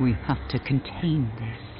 We have to contain this.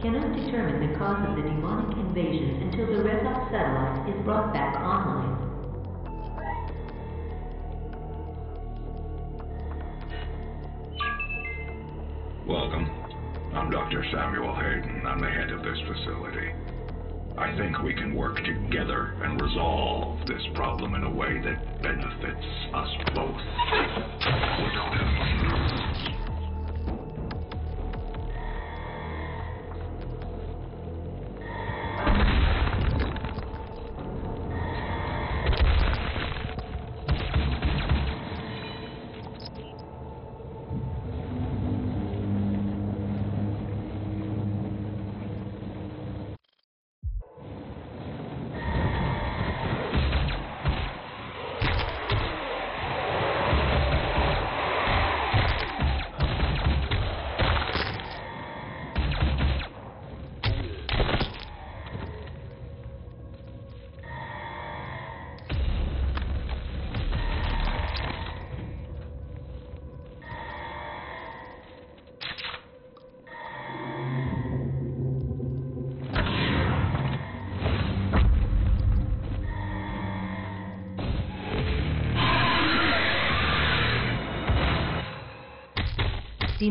Cannot determine the cause of the demonic invasion until the Rezok satellite is brought back online. Welcome. I'm Dr. Samuel Hayden. I'm the head of this facility. I think we can work together and resolve this problem in a way that benefits us both. Without him.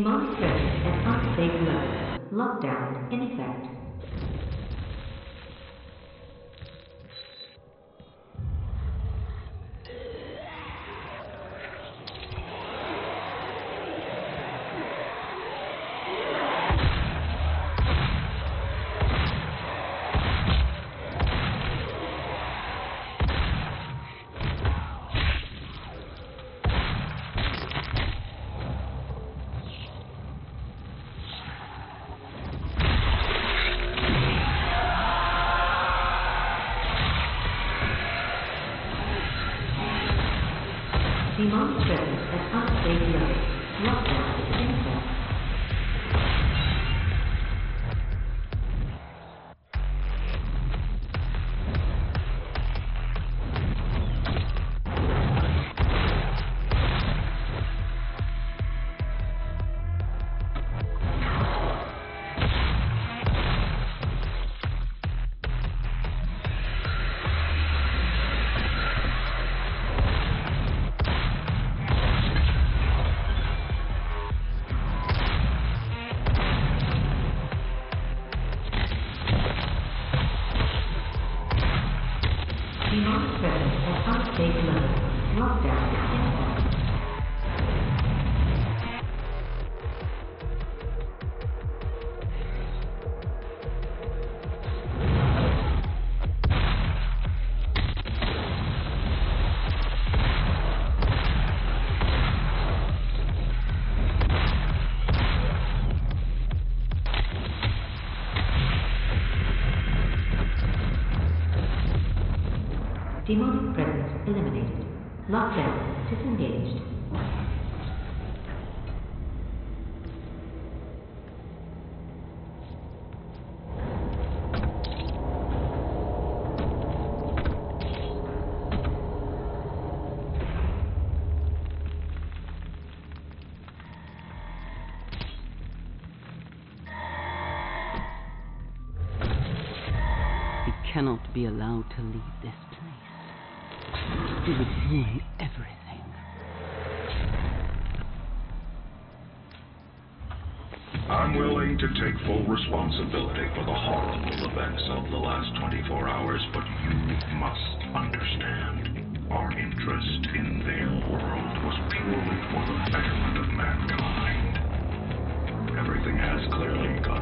Presence at level. Lockdown in effect. Presence at unsafe level. Lockdown in effect. Lockdown disengaged. He cannot be allowed to leave this place. Would ruin everything. I'm willing to take full responsibility for the horrible events of the last 24 hours, but you must understand. Our interest in their world was purely for the betterment of mankind. Everything has clearly gotten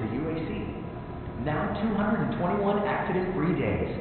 the UAC. Now 221 accident-free days.